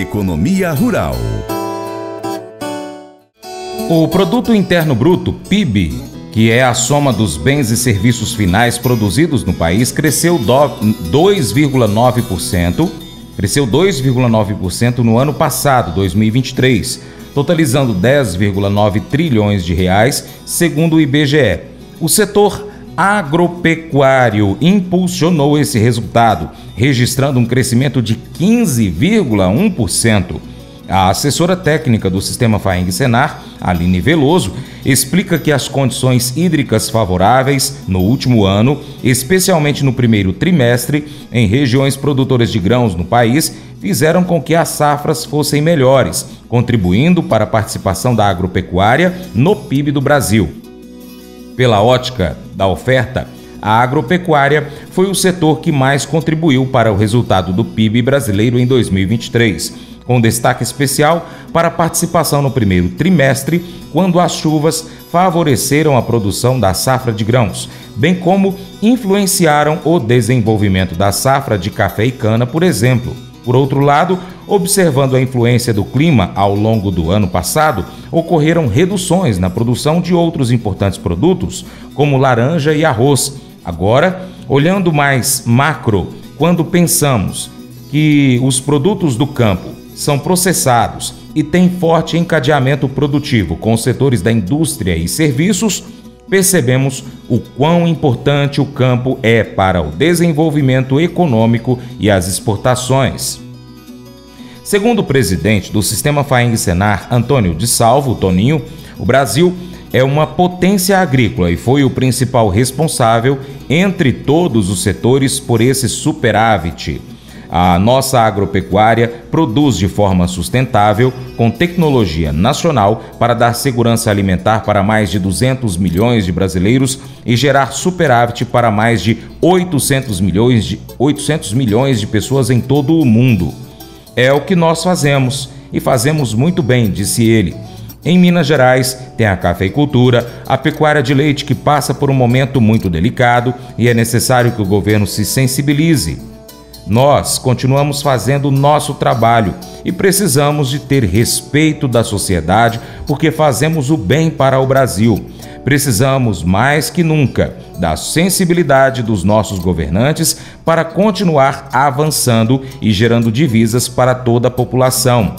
Economia Rural. O Produto Interno Bruto, PIB, que é a soma dos bens e serviços finais produzidos no país, cresceu 2,9%, cresceu 2,9% no ano passado, 2023, totalizando 10,9 trilhões de reais, segundo o IBGE. O setor agropecuário impulsionou esse resultado, registrando um crescimento de 15,1%. A assessora técnica do sistema Faeng Senar, Aline Veloso, explica que as condições hídricas favoráveis no último ano, especialmente no primeiro trimestre, em regiões produtoras de grãos no país, fizeram com que as safras fossem melhores, contribuindo para a participação da agropecuária no PIB do Brasil. Pela ótica da oferta, a agropecuária foi o setor que mais contribuiu para o resultado do PIB brasileiro em 2023, com destaque especial para a participação no primeiro trimestre, quando as chuvas favoreceram a produção da safra de grãos, bem como influenciaram o desenvolvimento da safra de café e cana, por exemplo. Por outro lado, observando a influência do clima ao longo do ano passado, ocorreram reduções na produção de outros importantes produtos, como laranja e arroz. Agora, olhando mais macro, quando pensamos que os produtos do campo são processados e têm forte encadeamento produtivo com os setores da indústria e serviços, percebemos o quão importante o campo é para o desenvolvimento econômico e as exportações. Segundo o presidente do Sistema Faeng Senar, Antônio de Salvo, Toninho, o Brasil é uma potência agrícola e foi o principal responsável entre todos os setores por esse superávit. A nossa agropecuária produz de forma sustentável, com tecnologia nacional, para dar segurança alimentar para mais de 200 milhões de brasileiros e gerar superávit para mais de 800 milhões de, 800 milhões de pessoas em todo o mundo. É o que nós fazemos e fazemos muito bem, disse ele. Em Minas Gerais, tem a cafeicultura, a pecuária de leite que passa por um momento muito delicado e é necessário que o governo se sensibilize. Nós continuamos fazendo o nosso trabalho e precisamos de ter respeito da sociedade porque fazemos o bem para o Brasil. Precisamos mais que nunca da sensibilidade dos nossos governantes para continuar avançando e gerando divisas para toda a população.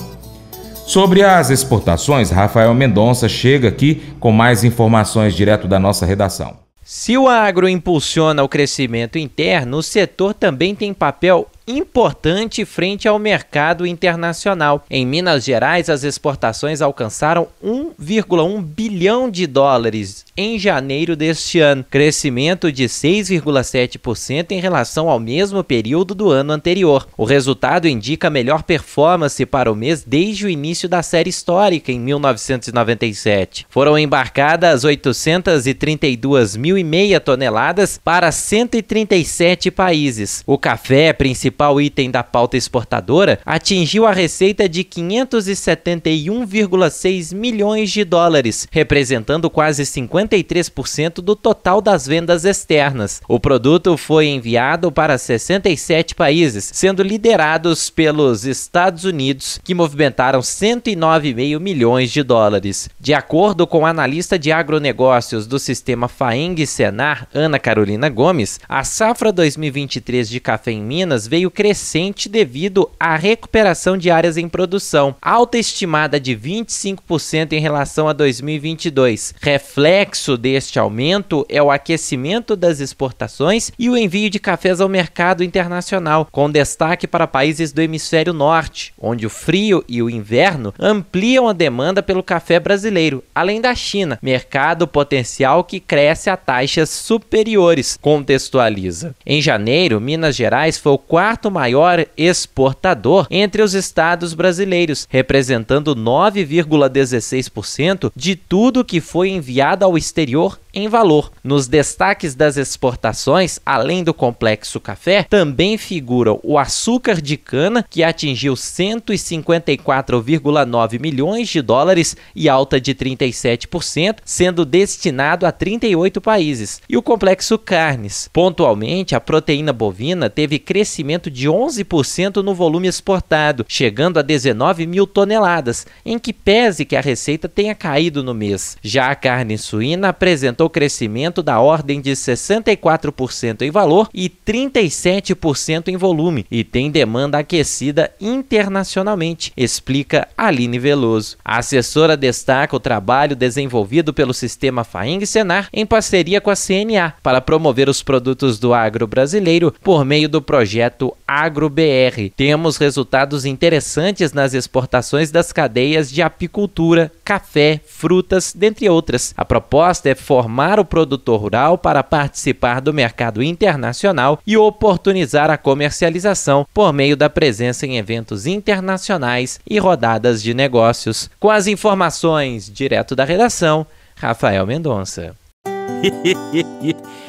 Sobre as exportações, Rafael Mendonça chega aqui com mais informações direto da nossa redação. Se o agro impulsiona o crescimento interno, o setor também tem papel importante frente ao mercado internacional. Em Minas Gerais, as exportações alcançaram 1,1 bilhão de dólares em janeiro deste ano, crescimento de 6,7% em relação ao mesmo período do ano anterior. O resultado indica melhor performance para o mês desde o início da série histórica em 1997. Foram embarcadas 832.500 toneladas para 137 países. O café, principal principal item da pauta exportadora, atingiu a receita de 571,6 milhões de dólares, representando quase 53% do total das vendas externas. O produto foi enviado para 67 países, sendo liderados pelos Estados Unidos, que movimentaram 109,5 milhões de dólares. De acordo com a analista de agronegócios do sistema Faeng Senar, Ana Carolina Gomes, a safra 2023 de café em Minas veio veio crescente devido à recuperação de áreas em produção, alta estimada de 25% em relação a 2022. Reflexo deste aumento é o aquecimento das exportações e o envio de cafés ao mercado internacional, com destaque para países do hemisfério norte, onde o frio e o inverno ampliam a demanda pelo café brasileiro, além da China, mercado potencial que cresce a taxas superiores, contextualiza. Em janeiro, Minas Gerais foi o quarto quarto maior exportador entre os estados brasileiros, representando 9,16% de tudo que foi enviado ao exterior em valor. Nos destaques das exportações, além do complexo café, também figuram o açúcar de cana, que atingiu 154,9 milhões de dólares e alta de 37%, sendo destinado a 38 países, e o complexo carnes. Pontualmente, a proteína bovina teve crescimento de 11% no volume exportado, chegando a 19 mil toneladas, em que pese que a receita tenha caído no mês. Já a carne suína apresentou crescimento da ordem de 64% em valor e 37% em volume e tem demanda aquecida internacionalmente, explica Aline Veloso. A assessora destaca o trabalho desenvolvido pelo sistema FAING Senar em parceria com a CNA para promover os produtos do agro brasileiro por meio do projeto AgroBR. Temos resultados interessantes nas exportações das cadeias de apicultura, café, frutas, dentre outras. A proposta é formar o produtor rural para participar do mercado internacional e oportunizar a comercialização por meio da presença em eventos internacionais e rodadas de negócios. Com as informações direto da redação, Rafael Mendonça.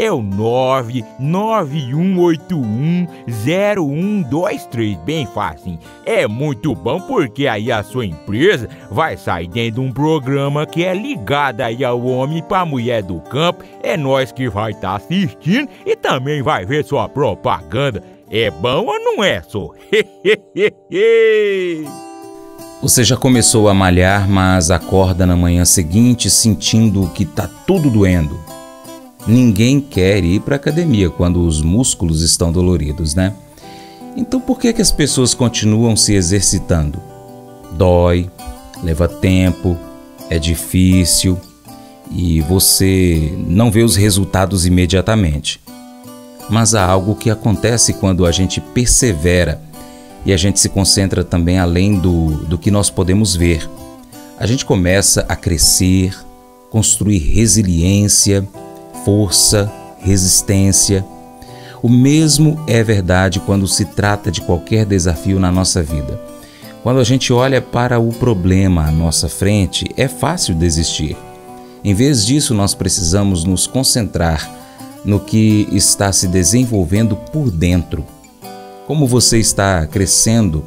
é o 991810123, bem fácil. É muito bom porque aí a sua empresa vai sair dentro de um programa que é ligado aí ao homem para mulher do campo. É nós que vai estar tá assistindo e também vai ver sua propaganda. É bom ou não é, só? Você já começou a malhar, mas acorda na manhã seguinte sentindo que tá tudo doendo. Ninguém quer ir para academia quando os músculos estão doloridos, né? Então por que que as pessoas continuam se exercitando? Dói, leva tempo, é difícil e você não vê os resultados imediatamente. Mas há algo que acontece quando a gente persevera e a gente se concentra também além do, do que nós podemos ver. A gente começa a crescer, construir resiliência, força, resistência. O mesmo é verdade quando se trata de qualquer desafio na nossa vida. Quando a gente olha para o problema à nossa frente, é fácil desistir. Em vez disso, nós precisamos nos concentrar no que está se desenvolvendo por dentro. Como você está crescendo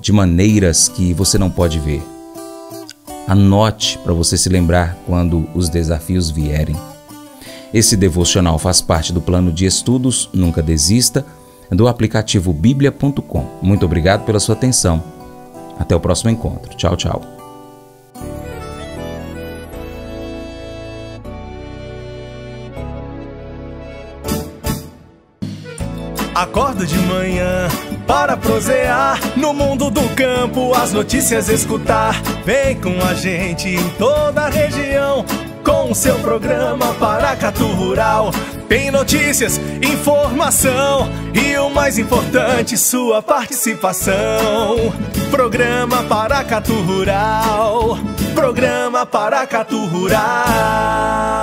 de maneiras que você não pode ver. Anote para você se lembrar quando os desafios vierem. Esse devocional faz parte do plano de estudos Nunca Desista do aplicativo bíblia.com. Muito obrigado pela sua atenção. Até o próximo encontro. Tchau, tchau. Acordo de manhã para prosear no mundo do campo, as notícias escutar. Vem com a gente em toda a região com seu programa Paracatu Rural. Tem notícias, informação e o mais importante, sua participação. Programa Paracatu Rural. Programa Paracatu Rural.